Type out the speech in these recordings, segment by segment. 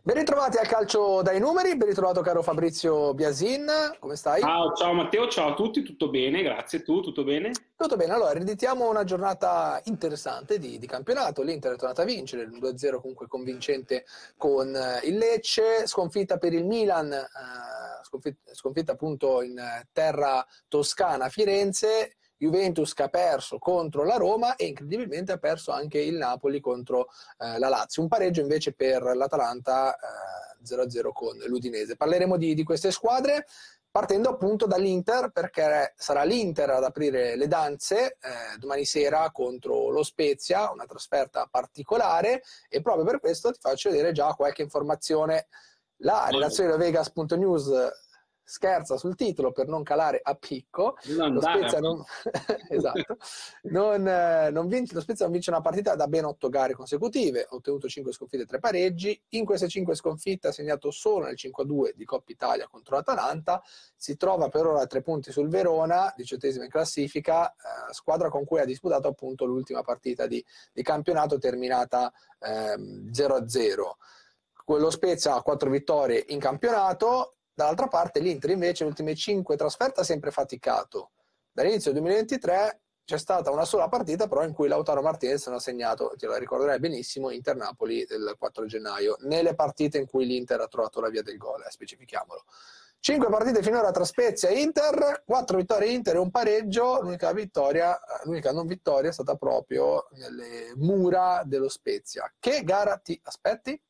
Ben ritrovati al calcio dai numeri, ben ritrovato caro Fabrizio Biasin, come stai? Ciao, ciao Matteo, ciao a tutti, tutto bene, grazie, tu tutto bene? Tutto bene, allora riditiamo una giornata interessante di, di campionato, l'Inter è tornata a vincere, il 2-0 comunque convincente con uh, il Lecce, sconfitta per il Milan, uh, sconfitta, sconfitta appunto in terra toscana a Firenze, Juventus che ha perso contro la Roma e incredibilmente ha perso anche il Napoli contro eh, la Lazio. Un pareggio invece per l'Atalanta eh, 0-0 con l'Udinese. Parleremo di, di queste squadre partendo appunto dall'Inter perché sarà l'Inter ad aprire le danze eh, domani sera contro lo Spezia, una trasferta particolare e proprio per questo ti faccio vedere già qualche informazione. La redazione di Vegas.news scherza sul titolo per non calare a picco. Non lo Spezia, non... esatto. non, eh, non vince, lo Spezia non vince una partita da ben otto gare consecutive, ha ottenuto 5 sconfitte e 3 pareggi. In queste 5 sconfitte ha segnato solo nel 5-2 di Coppa Italia contro l'Atalanta. Si trova per ora a 3 punti sul Verona, diciottesima in classifica, eh, squadra con cui ha disputato appunto l'ultima partita di, di campionato terminata eh, 0-0. Lo Spezia ha 4 vittorie in campionato Dall'altra parte l'Inter invece le ultime 5 trasferte ha sempre faticato. Dall'inizio del 2023 c'è stata una sola partita però in cui Lautaro Martinez non ha segnato, te la ricorderai benissimo, Inter-Napoli del 4 gennaio, nelle partite in cui l'Inter ha trovato la via del gol, eh, specifichiamolo. 5 partite finora tra Spezia e Inter, 4 vittorie Inter e un pareggio, l'unica vittoria, l'unica non vittoria è stata proprio nelle mura dello Spezia. Che gara ti aspetti?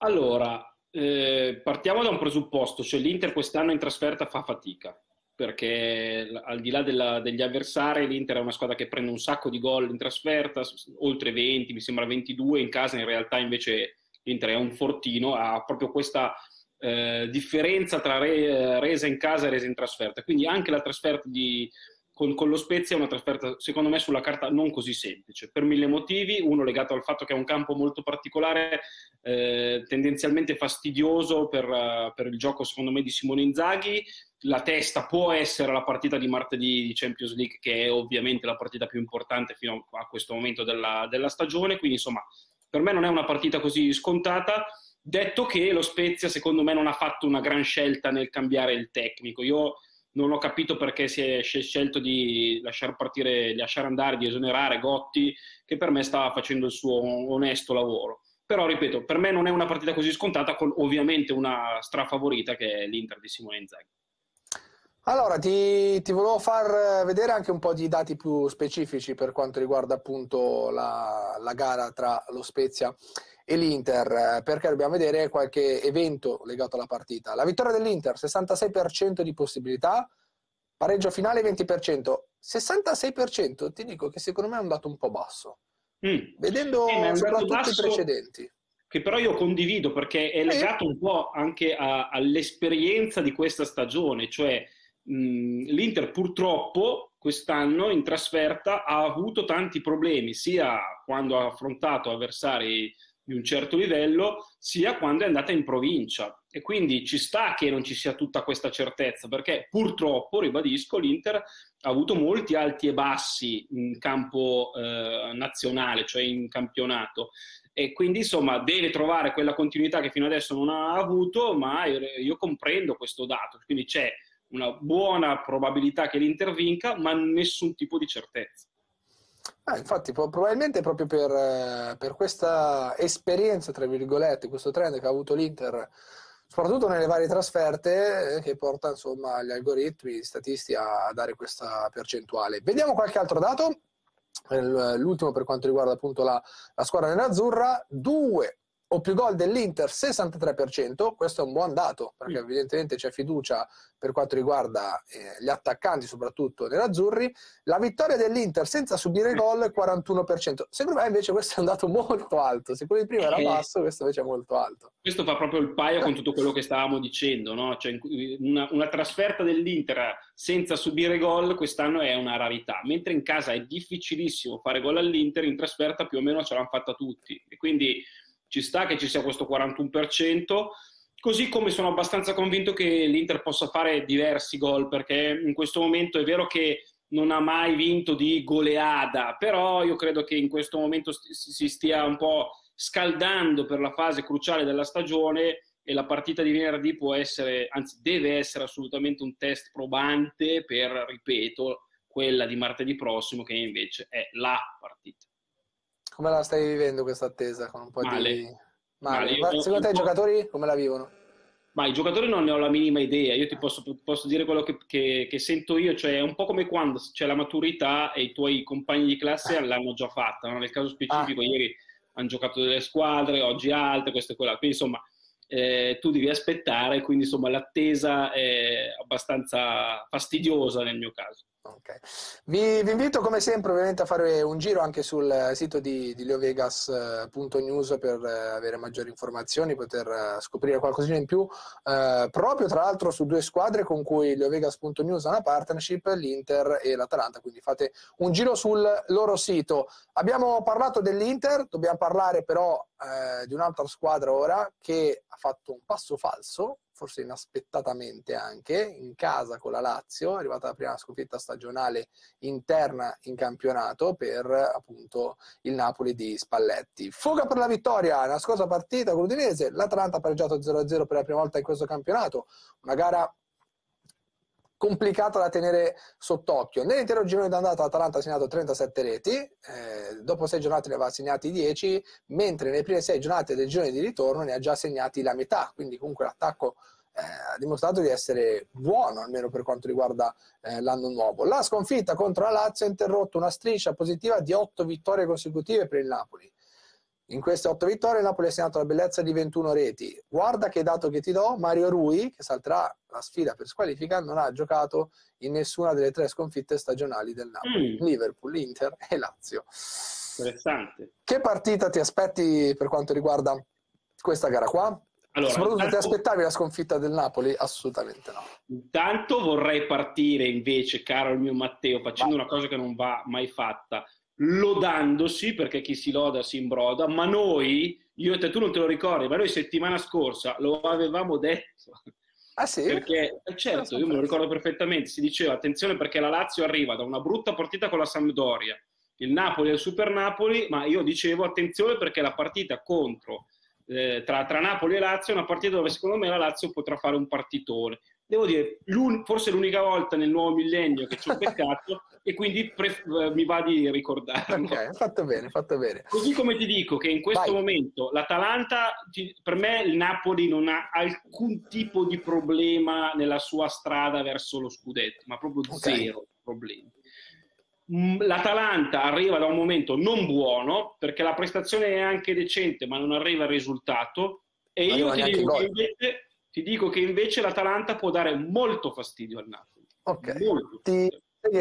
Allora, eh, partiamo da un presupposto, cioè l'Inter quest'anno in trasferta fa fatica, perché al di là della, degli avversari l'Inter è una squadra che prende un sacco di gol in trasferta, oltre 20, mi sembra 22, in casa in realtà invece l'Inter è un fortino, ha proprio questa eh, differenza tra re, resa in casa e resa in trasferta, quindi anche la trasferta di, con, con, lo Spezia è una trasferta, secondo me, sulla carta non così semplice, per mille motivi, uno legato al fatto che è un campo molto particolare, eh, tendenzialmente fastidioso per, uh, per, il gioco, secondo me, di Simone Inzaghi, la testa può essere la partita di martedì di Champions League, che è ovviamente la partita più importante fino a questo momento della, della stagione, quindi insomma, per me non è una partita così scontata, detto che lo Spezia, secondo me, non ha fatto una gran scelta nel cambiare il tecnico. Io non ho capito perché si è scelto di lasciare partire, lasciare andare, di esonerare Gotti, che per me stava facendo il suo onesto lavoro. Però, ripeto, per me non è una partita così scontata, con ovviamente una strafavorita che è l'Inter di Simone Inzaghi. Allora, ti, ti, volevo far vedere anche un po' di dati più specifici per quanto riguarda appunto la, la gara tra lo Spezia e l'Inter, eh, perché dobbiamo vedere qualche evento legato alla partita. La vittoria dell'Inter, 66% di possibilità, pareggio finale 20%. 66% ti dico che secondo me è un dato un po' basso. Mm. Vedendo eh, soprattutto basso... i precedenti che però io condivido perché è legato un po' anche a, all'esperienza di questa stagione, cioè mh, l'Inter purtroppo quest'anno in trasferta ha avuto tanti problemi, sia quando ha affrontato avversari di un certo livello, sia quando è andata in provincia. E quindi ci sta che non ci sia tutta questa certezza, perché purtroppo, ribadisco, l'Inter ha avuto molti alti e bassi in campo eh, nazionale, cioè in campionato. E quindi insomma deve trovare quella continuità che fino adesso non ha avuto, ma io comprendo questo dato. Quindi c'è una buona probabilità che l'Inter vinca, ma nessun tipo di certezza. Ah, infatti, probabilmente proprio per, eh, per, questa esperienza, tra virgolette, questo trend che ha avuto l'Inter, soprattutto nelle varie trasferte, eh, che porta insomma gli algoritmi statisti a dare questa percentuale. Vediamo qualche altro dato. L'ultimo per quanto riguarda appunto la, la squadra nerazzurra, due o più gol dell'Inter 63%, questo è un buon dato perché evidentemente c'è fiducia per quanto riguarda eh, gli attaccanti, soprattutto nerazzurri. La vittoria dell'Inter senza subire gol 41%. Secondo me invece questo è un dato molto alto, se quello di prima era eh. basso, questo invece è molto alto. Questo fa proprio il paio con tutto quello che stavamo dicendo, no? cioè, una, una trasferta dell'Inter senza subire gol quest'anno è una rarità, mentre in casa è difficilissimo fare gol all'Inter, in trasferta più o meno ce l'hanno fatta tutti. E quindi ci sta che ci sia questo 41%, così come sono abbastanza convinto che l'Inter possa fare diversi gol, perché in questo momento è vero che non ha mai vinto di goleada, però io credo che in questo momento si stia un po' scaldando per la fase cruciale della stagione e la partita di venerdì può essere, anzi deve essere assolutamente un test probante per, ripeto, quella di martedì prossimo che invece è la partita. Come la stai vivendo questa attesa? Con un po' Male. di... Male. Male. Secondo te i giocatori come la vivono? Ma i giocatori non ne ho la minima idea, io ti posso, posso dire quello che, che, che, sento io, cioè è un po' come quando c'è la maturità e i tuoi compagni di classe ah. l'hanno già fatta, no? nel caso specifico ah. ieri hanno giocato delle squadre, oggi altre, questo e quella, quindi insomma eh, tu devi aspettare, quindi insomma l'attesa è abbastanza fastidiosa nel mio caso. Okay. Vi, vi, invito come sempre ovviamente a fare un giro anche sul sito di, di leovegas.news per eh, avere maggiori informazioni, poter eh, scoprire qualcosina in più, eh, proprio tra l'altro su due squadre con cui leovegas.news ha una partnership, l'Inter e l'Atalanta, quindi fate un giro sul loro sito. Abbiamo parlato dell'Inter, dobbiamo parlare però eh, di un'altra squadra ora che ha fatto un passo falso forse inaspettatamente anche, in casa con la Lazio, è arrivata la prima sconfitta stagionale interna in campionato per appunto il Napoli di Spalletti. Fuga per la vittoria, nella scorsa partita con l'Udinese, l'Atalanta ha pareggiato 0-0 per la prima volta in questo campionato, una gara complicata da tenere sott'occhio. Nell'intero girone d'andata l'Atalanta ha segnato 37 reti, eh, dopo sei giornate ne aveva segnati 10, mentre nelle prime sei giornate del girone di ritorno ne ha già segnati la metà, quindi comunque l'attacco eh, ha dimostrato di essere buono, almeno per quanto riguarda eh, l'anno nuovo. La sconfitta contro la Lazio ha interrotto una striscia positiva di 8 vittorie consecutive per il Napoli. In queste 8 vittorie il Napoli ha segnato la bellezza di 21 reti. Guarda che dato che ti do, Mario Rui, che salterà la sfida per squalifica, non ha giocato in nessuna delle tre sconfitte stagionali del Napoli. Mm. Liverpool, Inter e Lazio. Interessante. Che partita ti aspetti per quanto riguarda questa gara qua? Allora, Soprattutto intanto, ti aspettavi la sconfitta del Napoli? Assolutamente no. Intanto vorrei partire invece, caro il mio Matteo, facendo va. una cosa che non va mai fatta, lodandosi, perché chi si loda si imbroda, ma noi, io e te, tu non te lo ricordi, ma noi settimana scorsa lo avevamo detto. Ah sì? Perché, eh, certo, io me lo ricordo perfettamente, si diceva attenzione perché la Lazio arriva da una brutta partita con la Sampdoria, il Napoli è il Super Napoli, ma io dicevo attenzione perché la partita contro eh, tra, tra, Napoli e Lazio, è una partita dove secondo me la Lazio potrà fare un partitone. Devo dire, forse l'unica volta nel nuovo millennio che ci ho beccato e quindi pre- eh, mi va di ricordarlo. Ok, fatto bene, fatto bene. Così come ti dico che in questo Vai. momento l'Atalanta, per me il Napoli non ha alcun tipo di problema nella sua strada verso lo scudetto, ma proprio okay. zero problemi. Mm, L'Atalanta arriva da un momento non buono perché la prestazione è anche decente, ma non arriva il risultato. E io ti dico, invece, ti dico, che invece, l'Atalanta può dare molto fastidio al Napoli. Ok. Ti,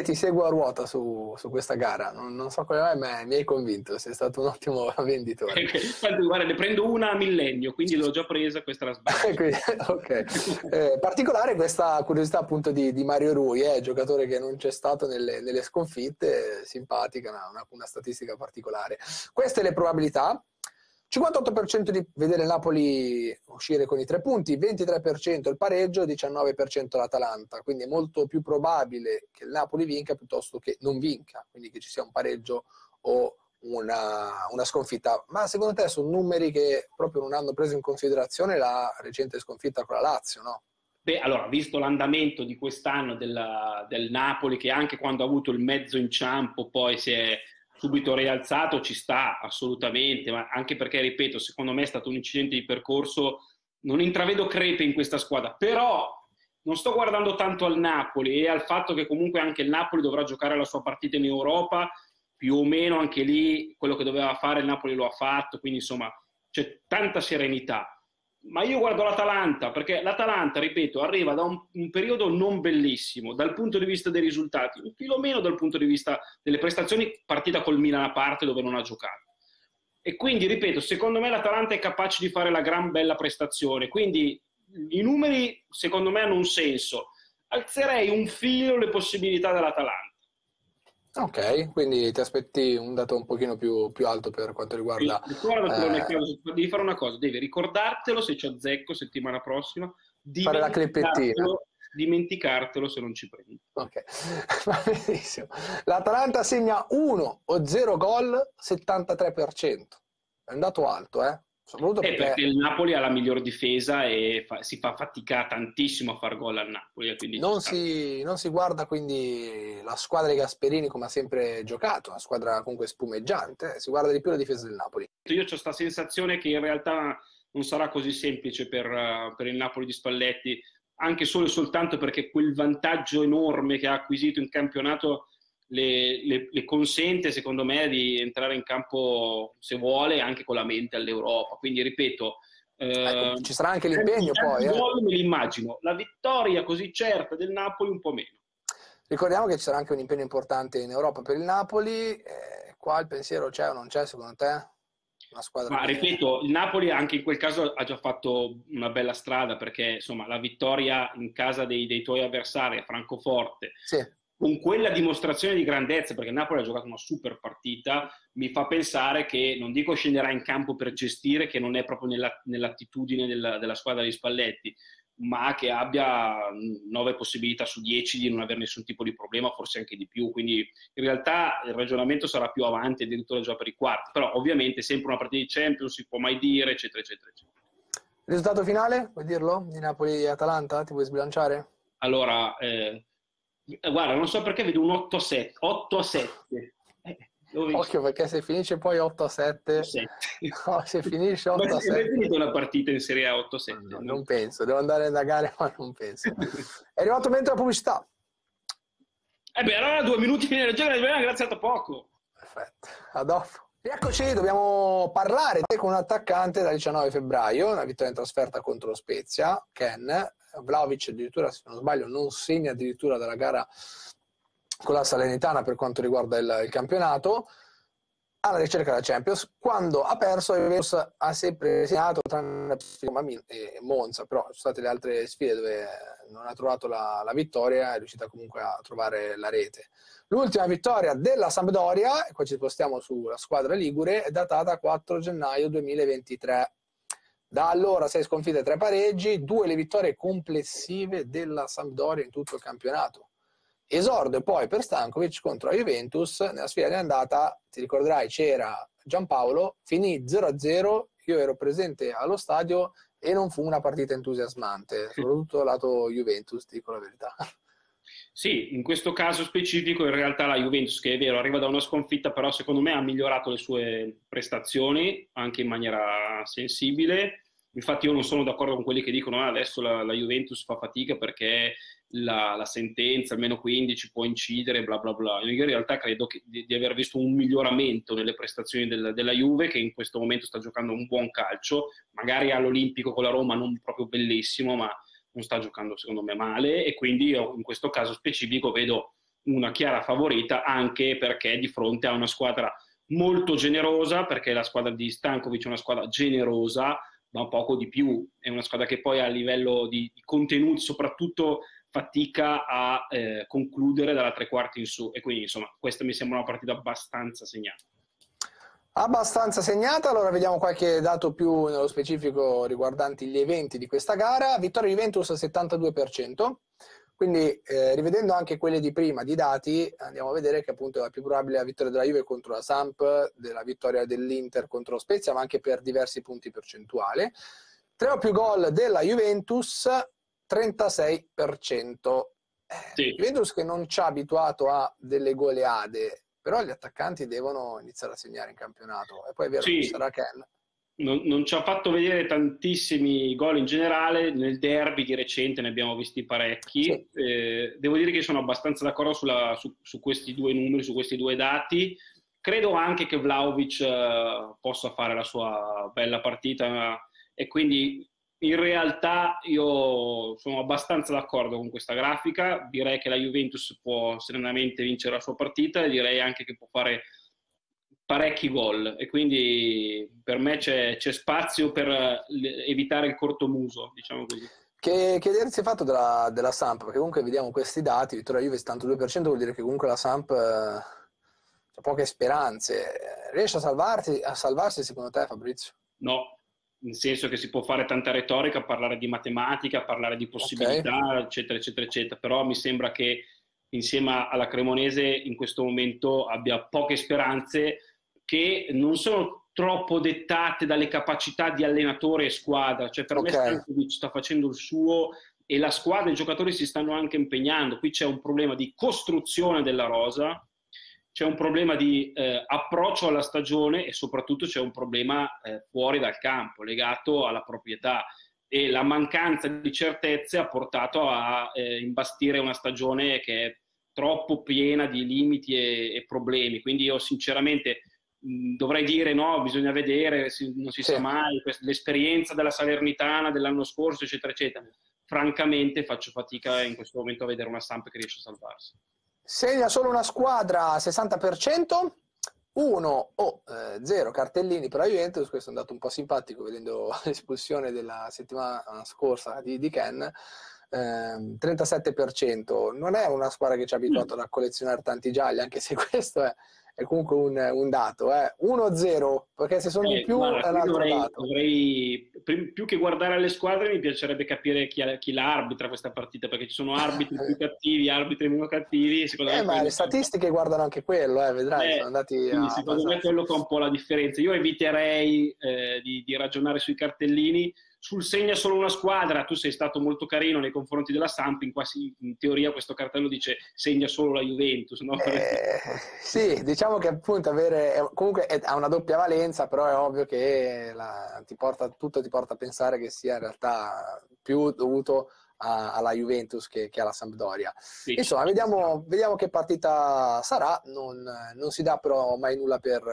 ti, seguo a ruota su, su questa gara. Non, non, so come mai, ma mi hai convinto. Sei stato un ottimo venditore. Guarda, ne prendo una a millennio, quindi l'ho già presa. Questa era sbagliata. ok. Eh, particolare questa curiosità appunto di, di Mario Rui, eh, giocatore che non c'è stato nelle, nelle sconfitte, simpatica, una, una statistica particolare. Queste le probabilità. 58% di vedere Napoli uscire con i tre punti, 23% il pareggio, 19% l'Atalanta, quindi è molto più probabile che il Napoli vinca piuttosto che non vinca, quindi che ci sia un pareggio o una, una sconfitta. Ma secondo te sono numeri che proprio non hanno preso in considerazione la recente sconfitta con la Lazio, no? Beh, allora, visto l'andamento di quest'anno della, del Napoli, che anche quando ha avuto il mezzo inciampo poi si è subito rialzato ci sta assolutamente, ma anche perché, ripeto, secondo me è stato un incidente di percorso, non intravedo crepe in questa squadra, però non sto guardando tanto al Napoli e al fatto che comunque anche il Napoli dovrà giocare la sua partita in Europa, più o meno anche lì quello che doveva fare il Napoli lo ha fatto, quindi insomma c'è tanta serenità ma io guardo l'Atalanta perché l'Atalanta, ripeto, arriva da un, un, periodo non bellissimo dal punto di vista dei risultati, un filo meno dal punto di vista delle prestazioni, partita col Milan a parte dove non ha giocato. E quindi, ripeto, secondo me l'Atalanta è capace di fare la gran bella prestazione, quindi i numeri secondo me hanno un senso. Alzerei un filo le possibilità dell'Atalanta. Ok, quindi ti aspetti un dato un pochino più, più alto per quanto riguarda... Ricordatelo, eh... devi fare una cosa, devi ricordartelo se ci azzecco settimana prossima, fare la clippettina. Dimenticartelo se non ci prendi. Ok, va benissimo. L'Atalanta segna 1 o 0 gol, 73%. è un dato alto, eh? Soprattutto perché... perché... il Napoli ha la miglior difesa e fa, si fa fatica tantissimo a far gol al Napoli. Non si, non, si, guarda quindi la squadra di Gasperini come ha sempre giocato, una squadra comunque spumeggiante, si guarda di più la difesa del Napoli. Io ho questa sensazione che in realtà non sarà così semplice per, per il Napoli di Spalletti, anche solo e soltanto perché quel vantaggio enorme che ha acquisito in campionato le, le, le, consente, secondo me, di entrare in campo, se vuole, anche con la mente all'Europa. Quindi, ripeto, ecco, ci sarà anche l'impegno poi. Eh. me l'immagino. La vittoria così certa del Napoli un po' meno. Ricordiamo che ci sarà anche un impegno importante in Europa per il Napoli. Eh, qua il pensiero c'è o non c'è, secondo te? Una squadra Ma che... ripeto, il Napoli anche in quel caso ha già fatto una bella strada perché insomma la vittoria in casa dei, dei tuoi avversari a Francoforte sì con quella dimostrazione di grandezza, perché Napoli ha giocato una super partita, mi fa pensare che, non dico scenderà in campo per gestire, che non è proprio nella, nell'attitudine della, della, squadra di Spalletti, ma che abbia nove possibilità su dieci di non avere nessun tipo di problema, forse anche di più. Quindi in realtà il ragionamento sarà più avanti, addirittura già per i quarti. Però ovviamente sempre una partita di Champions, si può mai dire, eccetera, eccetera, eccetera. Risultato finale, vuoi dirlo? Di Napoli-Atalanta? Ti vuoi sbilanciare? Allora, eh, guarda, non so perché vedo un 8 a 7. 8 a 7. Eh, Occhio perché se finisce poi 8 a 7, 7. No, se finisce 8 a 7. è finita una partita in Serie A 8 a 7? No, non penso, devo andare a indagare, ma non penso. è arrivato mentre la pubblicità. Eh beh, allora due minuti di ragione, grazie a poco. Perfetto, a dopo. Rieccoci, dobbiamo parlare con un attaccante dal 19 febbraio, una vittoria in trasferta contro lo Spezia, Ken, Vlaovic addirittura, se non sbaglio, non segna addirittura dalla gara con la Salernitana per quanto riguarda il, il campionato alla ricerca della Champions. Quando ha perso Juventus ha sempre segnato tranne e Monza però sono state le altre sfide dove non ha trovato la, la vittoria è riuscita comunque a trovare la rete. L'ultima vittoria della Sampdoria e qua ci spostiamo sulla squadra Ligure è datata 4 gennaio 2023 da allora sei sconfitte tre pareggi, due le vittorie complessive della Sampdoria in tutto il campionato. Esordio poi per Stankovic contro la Juventus, nella sfida di andata, ti ricorderai, c'era Giampaolo, finì 0-0, io ero presente allo stadio e non fu una partita entusiasmante, soprattutto lato Juventus, dico la verità. Sì, in questo caso specifico in realtà la Juventus, che è vero, arriva da una sconfitta, però secondo me ha migliorato le sue prestazioni anche in maniera sensibile. Infatti io non sono d'accordo con quelli che dicono ah, adesso la, la, Juventus fa fatica perché la, la, sentenza, almeno 15, può incidere, bla bla bla. Io in realtà credo che, di, di, aver visto un miglioramento nelle prestazioni del, della Juve, che in questo momento sta giocando un buon calcio, magari all'Olimpico con la Roma non proprio bellissimo, ma non sta giocando secondo me male e quindi io in questo caso specifico vedo una chiara favorita anche perché di fronte a una squadra molto generosa, perché la squadra di Stankovic è una squadra generosa, ma poco di più, è una squadra che poi a livello di, contenuti soprattutto fatica a eh, concludere dalla tre quarti in su e quindi insomma questa mi sembra una partita abbastanza segnata. Abbastanza segnata, allora vediamo qualche dato più nello specifico riguardanti gli eventi di questa gara. Vittoria Juventus al 72%, quindi eh, rivedendo anche quelle di prima di dati andiamo a vedere che appunto è la più probabile la vittoria della Juve contro la Samp, della vittoria dell'Inter contro lo Spezia, ma anche per diversi punti percentuali. Tre o più gol della Juventus, 36%. Eh, sì. Juventus che non ci ha abituato a delle goleade però gli attaccanti devono iniziare a segnare in campionato e poi è vero sì. che sarà Ken. Non, non, ci ha fatto vedere tantissimi gol in generale, nel derby di recente ne abbiamo visti parecchi. Sì. Eh, devo dire che sono abbastanza d'accordo sulla, su, su, questi due numeri, su questi due dati. Credo anche che Vlaovic eh, possa fare la sua bella partita e quindi in realtà io sono abbastanza d'accordo con questa grafica, direi che la Juventus può serenamente vincere la sua partita e direi anche che può fare parecchi gol e quindi per me c'è, c'è spazio per evitare il cortomuso, diciamo così. Che, che idea si è fatto della, della, Samp? Perché comunque vediamo questi dati, vittoria Juve 72% vuol dire che comunque la Samp eh, ha poche speranze. Riesce a, salvarti, a salvarsi secondo te Fabrizio? No, nel senso che si può fare tanta retorica, parlare di matematica, parlare di possibilità, okay. eccetera, eccetera, eccetera, però mi sembra che insieme alla Cremonese in questo momento abbia poche speranze che non sono troppo dettate dalle capacità di allenatore e squadra. Cioè, per okay. me Stankovic sta facendo il suo e la squadra e i giocatori si stanno anche impegnando. Qui c'è un problema di costruzione della rosa, c'è un problema di eh, approccio alla stagione e soprattutto c'è un problema eh, fuori dal campo legato alla proprietà e la mancanza di certezze ha portato a eh, imbastire una stagione che è troppo piena di limiti e, e problemi. Quindi io sinceramente mh, dovrei dire no, bisogna vedere, si, non si sì. sa mai, l'esperienza della Salernitana dell'anno scorso, eccetera, eccetera. Francamente faccio fatica in questo momento a vedere una stampa che riesce a salvarsi. Segna solo una squadra 60%, 1 o 0 eh, cartellini per la Juventus, questo è andato un po' simpatico vedendo l'espulsione della settimana scorsa di, di Ken, eh, 37%. Non è una squadra che ci ha abituato a collezionare tanti gialli, anche se questo è è comunque un, un dato. Eh. 1-0, perché se sono eh, di più guarda, è un altro dovrei, dato. Dovrei, più che guardare alle squadre, mi piacerebbe capire chi, chi l'arbitra questa partita, perché ci sono arbitri più cattivi, arbitri meno cattivi. eh, ma le statistiche guardano anche quello, eh, vedrai, eh, sono andati a, Secondo me quello fa un po' la differenza. Io eviterei eh, di, di ragionare sui cartellini, sul segna solo una squadra, tu sei stato molto carino nei confronti della Samp, in, quasi, in teoria questo cartello dice segna solo la Juventus. No? Eh, sì, diciamo che appunto avere, comunque ha una doppia valenza, però è ovvio che la, ti porta, tutto ti porta a pensare che sia in realtà più dovuto a, alla Juventus che, che alla Sampdoria. Sì. Insomma, vediamo, vediamo, che partita sarà. Non, non, si dà però mai nulla per,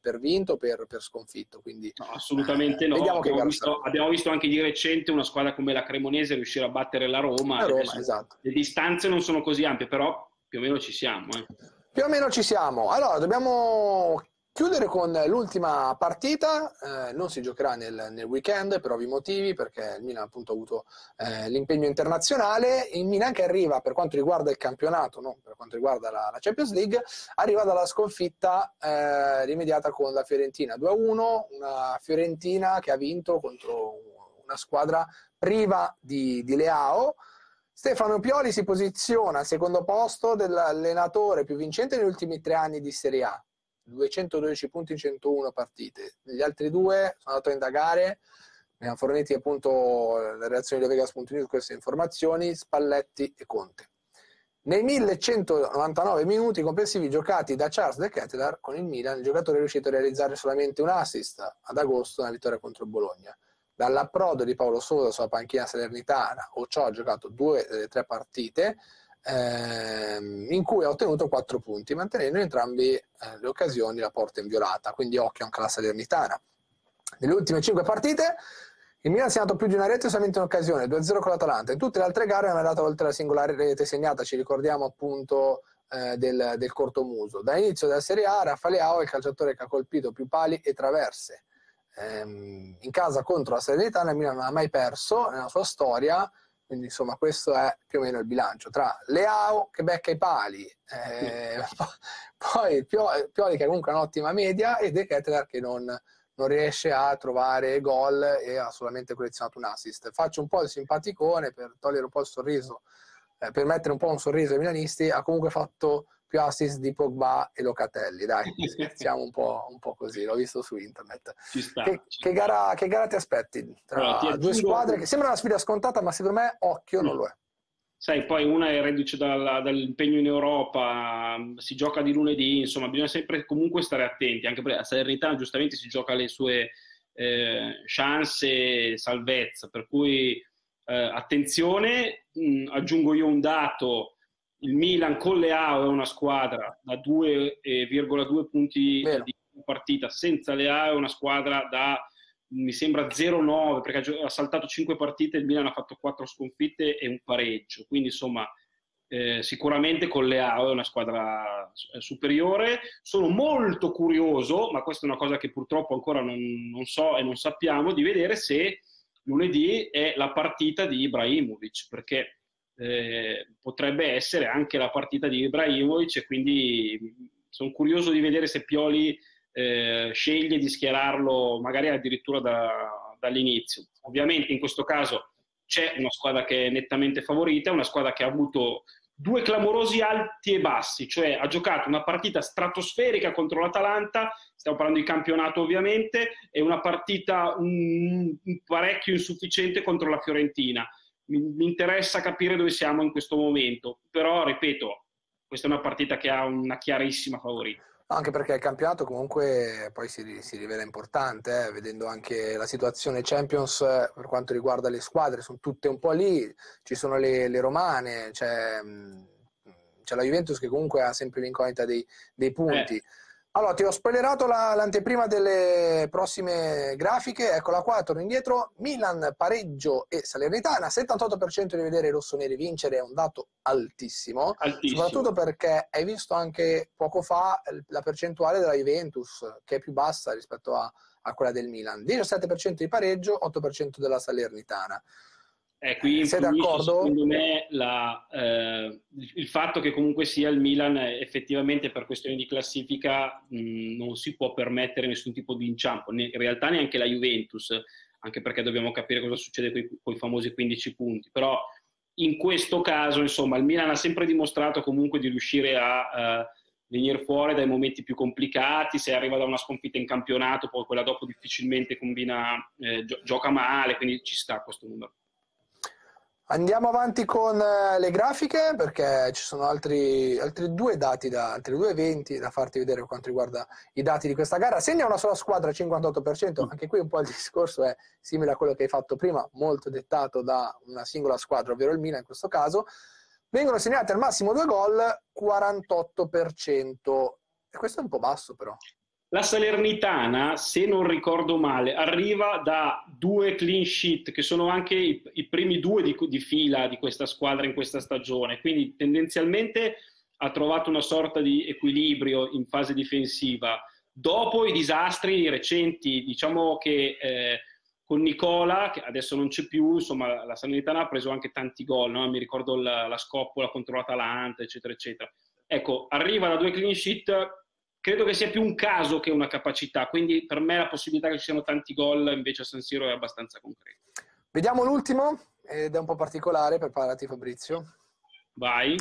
per vinto, per, per sconfitto. Quindi, no, assolutamente eh, no. Abbiamo visto, abbiamo visto, anche di recente una squadra come la Cremonese riuscire a battere la Roma. La Roma esatto. Le distanze non sono così ampie, però più o meno ci siamo. Eh. Più o meno ci siamo. Allora, dobbiamo Chiudere con l'ultima partita, eh, non si giocherà nel, nel, weekend per ovvi motivi, perché il Milan appunto ha avuto eh, l'impegno internazionale. Il Milan che arriva per quanto riguarda il campionato, non per quanto riguarda la, la Champions League, arriva dalla sconfitta eh, rimediata con la Fiorentina 2-1, una Fiorentina che ha vinto contro una squadra priva di, di Leao. Stefano Pioli si posiziona al secondo posto dell'allenatore più vincente negli ultimi tre anni di Serie A 212 punti in 101 partite. Gli altri due sono andato a indagare, mi hanno forniti appunto le reazioni di Vegas.news queste informazioni, Spalletti e Conte. Nei 1199 minuti complessivi giocati da Charles De Ketelaar con il Milan, il giocatore è riuscito a realizzare solamente un assist ad agosto nella vittoria contro il Bologna. Dall'approdo di Paolo Sosa sulla panchina salernitana, Ochoa ha giocato due delle tre partite, ehm, in cui ha ottenuto 4 punti, mantenendo in entrambe eh, le occasioni la porta inviolata, quindi occhio anche alla Salernitana. Nelle ultime 5 partite il Milan ha segnato più di una rete solamente in occasione, 2-0 con l'Atalanta. In tutte le altre gare è andata oltre la singolare rete segnata, ci ricordiamo appunto eh, del, del cortomuso. Dall'inizio della Serie A Raffaele Ao è il calciatore che ha colpito più pali e traverse. Ehm, in casa contro la Salernitana il Milan non ha mai perso nella sua storia, quindi insomma questo è più o meno il bilancio tra Leao che becca i pali, eh, poi Pioli che comunque ha un'ottima media e De Ketelaar che non, non, riesce a trovare gol e ha solamente collezionato un assist. Faccio un po' il simpaticone per togliere un po' il sorriso, eh, per mettere un po' un sorriso ai milanisti, ha comunque fatto più assist di Pogba e Locatelli, dai, scherziamo un po', un po', così, l'ho visto su internet. Sta, che, che, gara, che, gara, ti aspetti? Tra allora, due squadre che sembra una sfida scontata, ma secondo me occhio non lo è. Sai, poi una è reduce dal, dall'impegno in Europa, si gioca di lunedì, insomma, bisogna sempre comunque stare attenti, anche perché la Salernitana giustamente si gioca le sue eh, chance e salvezza, per cui eh, attenzione, mh, aggiungo io un dato, il Milan con Leao è una squadra da 2,2 punti Vero. di partita, senza Leao è una squadra da mi sembra 0-9 perché ha saltato 5 partite, il Milan ha fatto 4 sconfitte e un pareggio, quindi insomma eh, sicuramente con Leao è una squadra eh, superiore. Sono molto curioso, ma questa è una cosa che purtroppo ancora non, non so e non sappiamo, di vedere se lunedì è la partita di Ibrahimovic, perché eh, potrebbe essere anche la partita di Ibrahimovic e quindi sono curioso di vedere se Pioli eh, sceglie di schierarlo magari addirittura da, dall'inizio. Ovviamente in questo caso c'è una squadra che è nettamente favorita, una squadra che ha avuto due clamorosi alti e bassi, cioè ha giocato una partita stratosferica contro l'Atalanta, stiamo parlando di campionato ovviamente, e una partita un, parecchio insufficiente contro la Fiorentina. Mi, mi, interessa capire dove siamo in questo momento, però ripeto, questa è una partita che ha una chiarissima favorita. Anche perché il campionato comunque poi si, si rivela importante, eh, vedendo anche la situazione Champions eh, per quanto riguarda le squadre, sono tutte un po' lì, ci sono le, le romane, c'è, mm, c'è, la Juventus che comunque ha sempre l'incognita dei, dei punti. Eh allora, ti ho spoilerato la, l'anteprima delle prossime grafiche, eccola qua, torno indietro. Milan, pareggio e Salernitana, 78% di vedere i rossoneri vincere è un dato altissimo, altissimo, soprattutto perché hai visto anche poco fa la percentuale della Juventus, che è più bassa rispetto a, a quella del Milan. 17% di pareggio, 8% della Salernitana. Eh, qui Sei d'accordo? Secondo me la, eh, il fatto che comunque sia il Milan effettivamente per questioni di classifica mh, non si può permettere nessun tipo di inciampo, in realtà neanche la Juventus, anche perché dobbiamo capire cosa succede con i famosi 15 punti, però in questo caso insomma il Milan ha sempre dimostrato comunque di riuscire a... Uh, venire fuori dai momenti più complicati, se arriva da una sconfitta in campionato, poi quella dopo difficilmente combina, eh, gioca male, quindi ci sta questo numero. Andiamo avanti con eh, le grafiche perché ci sono altri, altri, due dati, da, altri due eventi da farti vedere per quanto riguarda i dati di questa gara. Segna una sola squadra 58%, anche qui un po' il discorso è simile a quello che hai fatto prima, molto dettato da una singola squadra, ovvero il Milan in questo caso. Vengono segnati al massimo due gol, 48%. E questo è un po' basso però. La Salernitana, se non ricordo male, arriva da due clean sheet, che sono anche i, i primi due di, di, fila di questa squadra in questa stagione. Quindi tendenzialmente ha trovato una sorta di equilibrio in fase difensiva. Dopo i disastri recenti, diciamo che eh, con Nicola, che adesso non c'è più, insomma, la Salernitana ha preso anche tanti gol, no? mi ricordo la, la scoppola contro l'Atalanta, eccetera, eccetera. Ecco, arriva da due clean sheet credo che sia più un caso che una capacità, quindi per me la possibilità che ci siano tanti gol invece a San Siro è abbastanza concreta. Vediamo l'ultimo, ed è un po' particolare, preparati Fabrizio. Vai.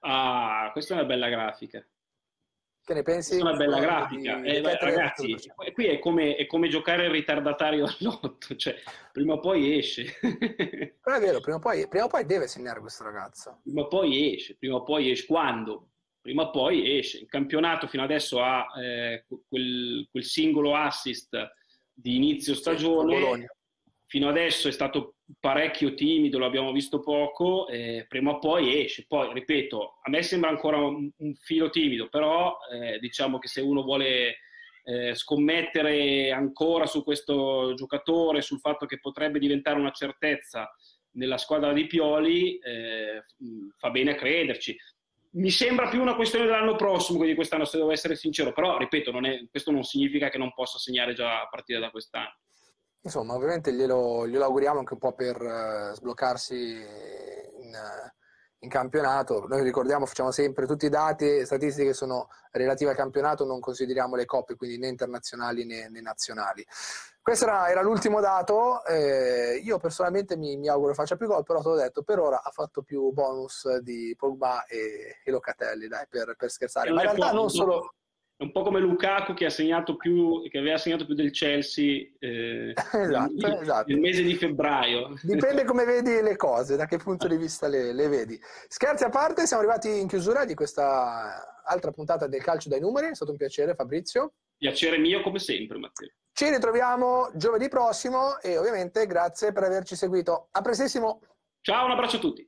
Ah, questa è una bella grafica. Che ne pensi? È una bella grafica. Di... Eh, beh, ragazzi, qui è come, è come, giocare il ritardatario all'otto, cioè prima o poi esce. Però è vero, prima o, poi, prima o poi deve segnare questo ragazzo. Prima o poi esce, prima o poi esce. Quando? Prima o poi esce. Il campionato fino adesso ha eh, quel, quel, singolo assist di inizio stagione. Fino adesso è stato parecchio timido, l'abbiamo visto poco, eh, prima o poi esce. Poi, ripeto, a me sembra ancora un, un filo timido, però eh, diciamo che se uno vuole eh, scommettere ancora su questo giocatore, sul fatto che potrebbe diventare una certezza nella squadra di Pioli, eh, fa bene a crederci mi sembra più una questione dell'anno prossimo che di quest'anno, se devo essere sincero, però ripeto, non è, questo non significa che non possa segnare già a partire da quest'anno. Insomma, ovviamente glielo, glielo auguriamo anche un po' per uh, sbloccarsi in, uh, in, campionato. Noi ricordiamo, facciamo sempre tutti i dati e statistiche che sono relative al campionato, non consideriamo le coppe, quindi né internazionali né, né nazionali. Questo era, era l'ultimo dato, eh, io personalmente mi, mi, auguro faccia più gol, però te l'ho detto, per ora ha fatto più bonus di Pogba e, e Locatelli, dai, per, per scherzare. Ma in realtà non solo... È un po' come Lukaku che, ha segnato più, che aveva segnato più del Chelsea eh, esatto, nel, esatto. nel mese di febbraio. Dipende come vedi le cose, da che punto di vista le, le vedi. Scherzi a parte, siamo arrivati in chiusura di questa altra puntata del calcio dai numeri, è stato un piacere Fabrizio. Piacere mio come sempre Matteo. Ci ritroviamo giovedì prossimo e ovviamente grazie per averci seguito. A prestissimo. Ciao, un abbraccio a tutti.